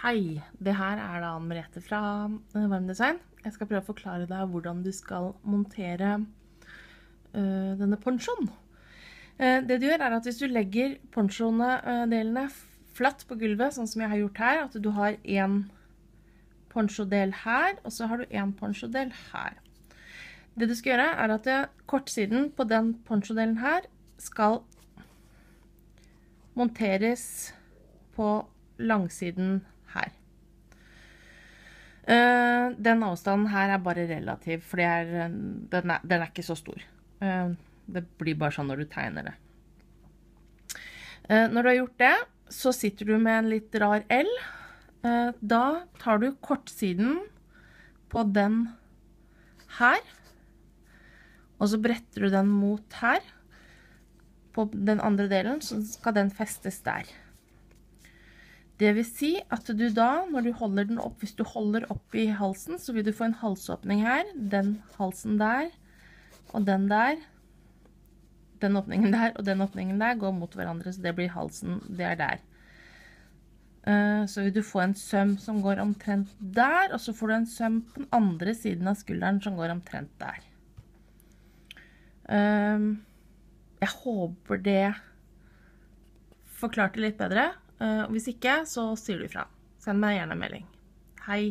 Hei, det her er da Merete fra eh, Varm Design. Jeg skal prøve å forklare deg hvordan du skal montere uh, denne ponchoen. Uh, det du gjør er at hvis du legger ponchodelene uh, flatt på gulvet, sånn som jeg har gjort her, at du har en ponchodel her, og så har du en ponchodel her. Det du skal gjøre er at kortsiden på den ponchodelen her skal monteres på langsiden den avstanden her er bare relativ, for den, er, den, er, ikke så stor. Uh, det blir bare sånn når du tegner det. Uh, når du har gjort det, så sitter du med en litt rar L. da tar du kortsiden på den her, og så bretter du den mot her. På den andre delen så skal den festes der. Det vil si at du da, når du holder den opp, hvis du holder opp i halsen, så vil du få en halsåpning her, den halsen der, og den der, den åpningen der, og den åpningen der går mot hverandre, så det blir halsen, det er der. Eh, så vil du få en søm som går omtrent der, og så får du en søm på den andre siden av skulderen som går omtrent der. Eh, jeg håper det forklarte litt bedre. Uh, hvis ikke, så sier du ifra. Send meg gjerne en melding. Hei.